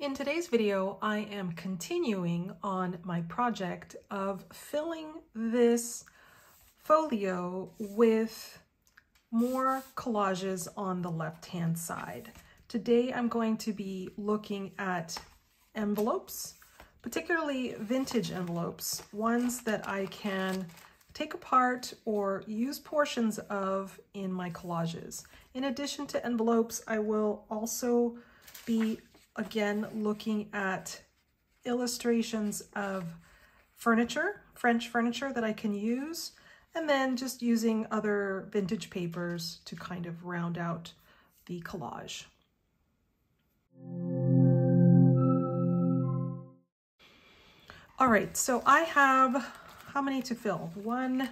In today's video, I am continuing on my project of filling this folio with more collages on the left-hand side. Today, I'm going to be looking at envelopes, particularly vintage envelopes, ones that I can take apart or use portions of in my collages. In addition to envelopes, I will also be again looking at illustrations of furniture, French furniture that I can use, and then just using other vintage papers to kind of round out the collage. All right, so I have how many to fill? One,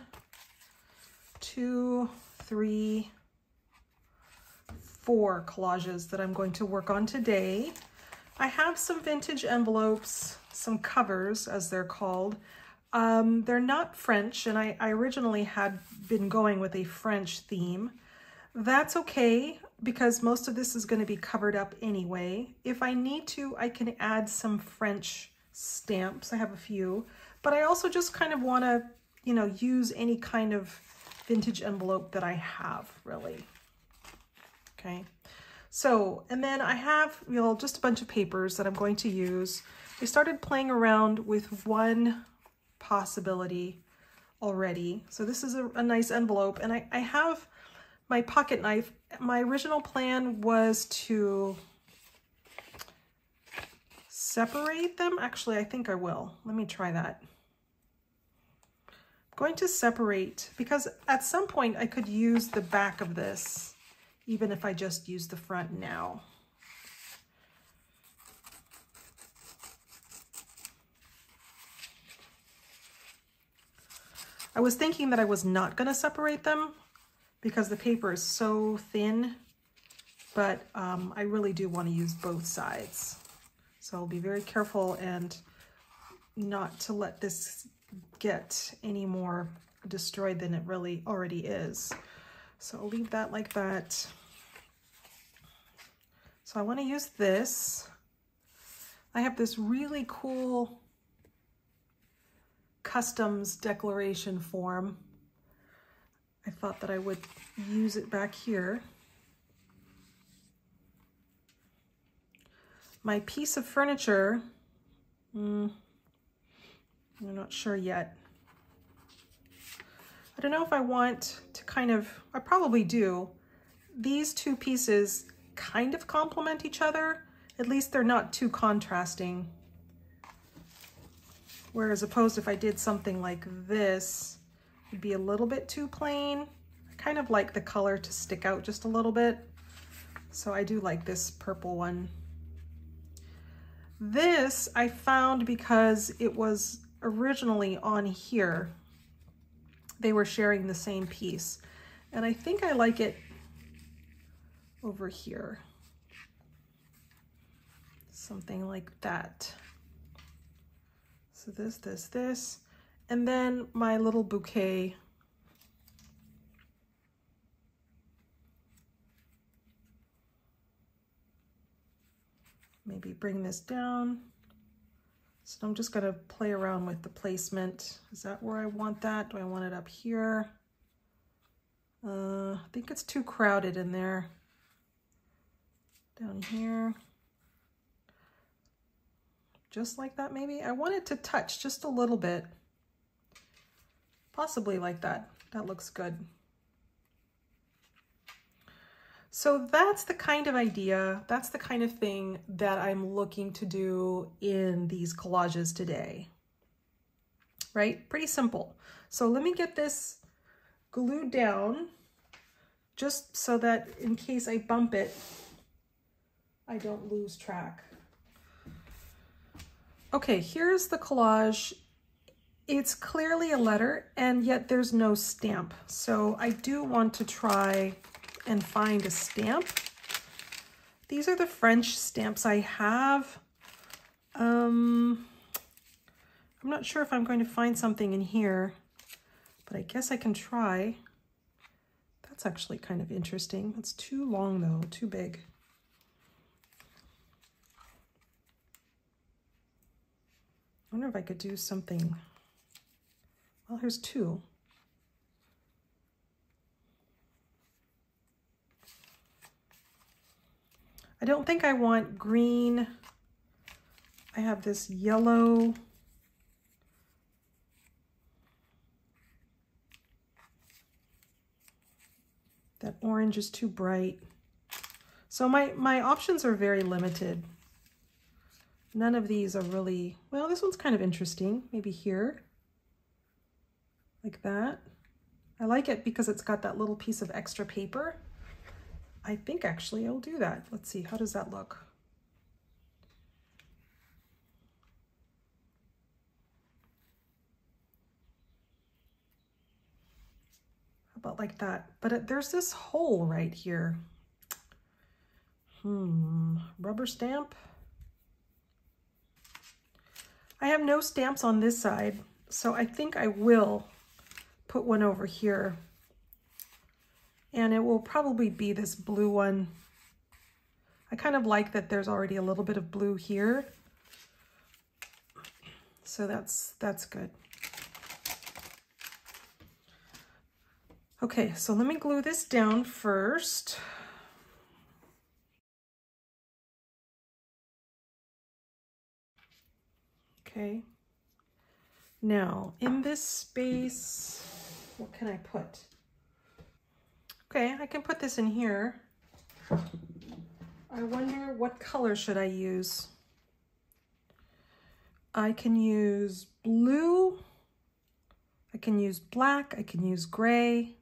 two, three, four collages that I'm going to work on today. I have some vintage envelopes, some covers as they're called. Um, they're not French and I, I originally had been going with a French theme. That's okay because most of this is going to be covered up anyway. If I need to, I can add some French stamps. I have a few, but I also just kind of want to, you know, use any kind of vintage envelope that I have really. Okay. So, and then I have, you know, just a bunch of papers that I'm going to use. I started playing around with one possibility already. So this is a, a nice envelope and I, I have my pocket knife. My original plan was to separate them. Actually, I think I will. Let me try that. I'm going to separate because at some point I could use the back of this even if I just use the front now. I was thinking that I was not going to separate them because the paper is so thin, but um, I really do want to use both sides. So I'll be very careful and not to let this get any more destroyed than it really already is. So I'll leave that like that. So I want to use this. I have this really cool customs declaration form. I thought that I would use it back here. My piece of furniture, mm, I'm not sure yet. I don't know if I want to kind of, I probably do. These two pieces kind of complement each other. At least they're not too contrasting. Whereas opposed if I did something like this, it'd be a little bit too plain. I kind of like the color to stick out just a little bit. So I do like this purple one. This I found because it was originally on here. They were sharing the same piece. And I think I like it over here. Something like that. So this, this, this, and then my little bouquet. Maybe bring this down. So I'm just gonna play around with the placement. Is that where I want that? Do I want it up here? Uh, I think it's too crowded in there down here. Just like that maybe. I want it to touch just a little bit. Possibly like that. That looks good. So that's the kind of idea, that's the kind of thing that I'm looking to do in these collages today, right? Pretty simple. So let me get this glued down just so that in case I bump it, I don't lose track. Okay, here's the collage. It's clearly a letter and yet there's no stamp. So I do want to try and find a stamp. These are the French stamps I have. Um, I'm not sure if I'm going to find something in here, but I guess I can try. That's actually kind of interesting. It's too long though, too big. Wonder if I could do something. Well, here's two. I don't think I want green. I have this yellow. That orange is too bright. So my, my options are very limited. None of these are really, well, this one's kind of interesting. Maybe here, like that. I like it because it's got that little piece of extra paper. I think actually I'll do that. Let's see, how does that look? How about like that? But it, there's this hole right here. Hmm, rubber stamp. I have no stamps on this side, so I think I will put one over here. And it will probably be this blue one. I kind of like that there's already a little bit of blue here. So that's, that's good. Okay, so let me glue this down first. Okay. Now, in this space, what can I put? Okay, I can put this in here. I wonder what color should I use? I can use blue. I can use black. I can use gray.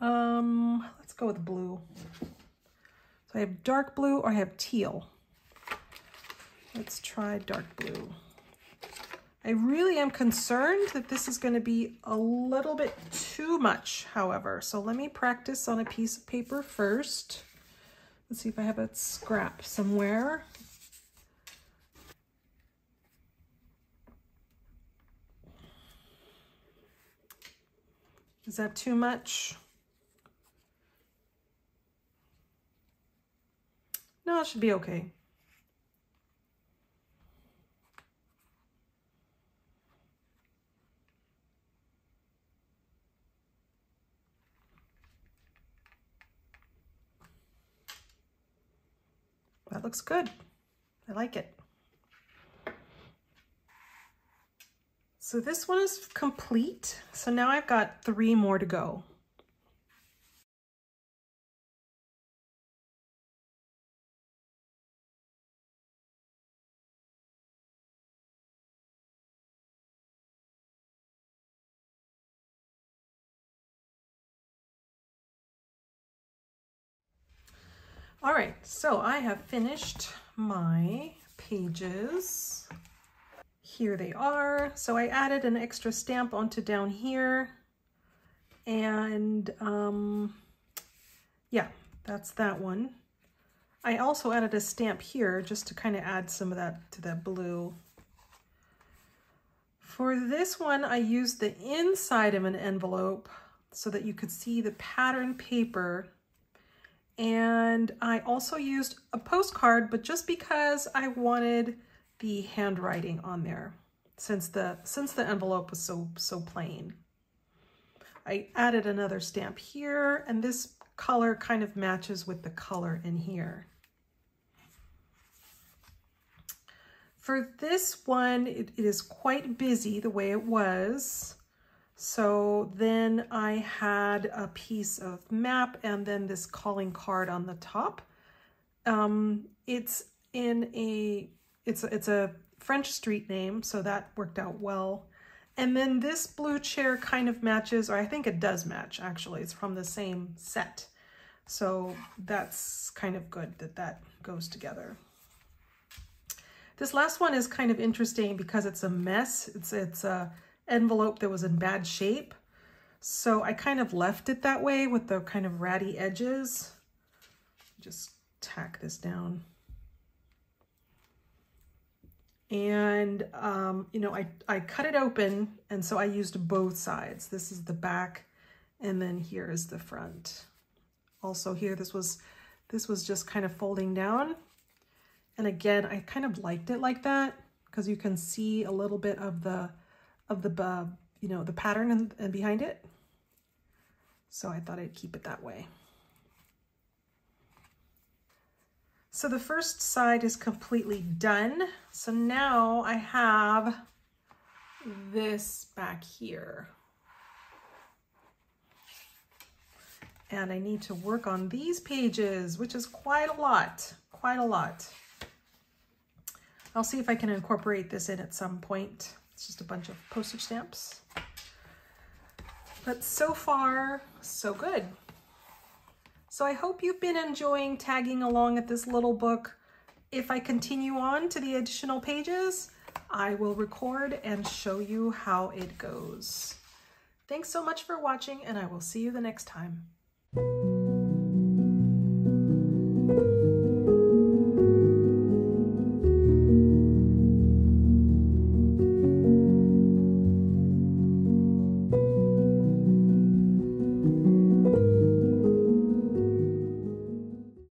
Um, let's go with blue. So I have dark blue or I have teal. Let's try dark blue. I really am concerned that this is going to be a little bit too much, however. So let me practice on a piece of paper first. Let's see if I have a scrap somewhere. Is that too much? No, it should be okay. Looks good. I like it. So this one is complete. So now I've got three more to go. All right, so I have finished my pages. Here they are. So I added an extra stamp onto down here. And um, yeah, that's that one. I also added a stamp here just to kind of add some of that to that blue. For this one, I used the inside of an envelope so that you could see the pattern paper and I also used a postcard, but just because I wanted the handwriting on there since the since the envelope was so so plain. I added another stamp here and this color kind of matches with the color in here. For this one, it, it is quite busy the way it was. So then I had a piece of map and then this calling card on the top. Um, it's in a, it's a, it's a French street name, so that worked out well. And then this blue chair kind of matches, or I think it does match actually. It's from the same set. So that's kind of good that that goes together. This last one is kind of interesting because it's a mess. It's, it's a, envelope that was in bad shape. So I kind of left it that way with the kind of ratty edges. Just tack this down. And, um, you know, I, I cut it open and so I used both sides. This is the back and then here is the front. Also here, this was, this was just kind of folding down. And again, I kind of liked it like that because you can see a little bit of the, of the, uh, you know, the pattern and, and behind it. So I thought I'd keep it that way. So the first side is completely done. So now I have this back here. And I need to work on these pages, which is quite a lot, quite a lot. I'll see if I can incorporate this in at some point. It's just a bunch of postage stamps. But so far, so good. So I hope you've been enjoying tagging along at this little book. If I continue on to the additional pages, I will record and show you how it goes. Thanks so much for watching and I will see you the next time.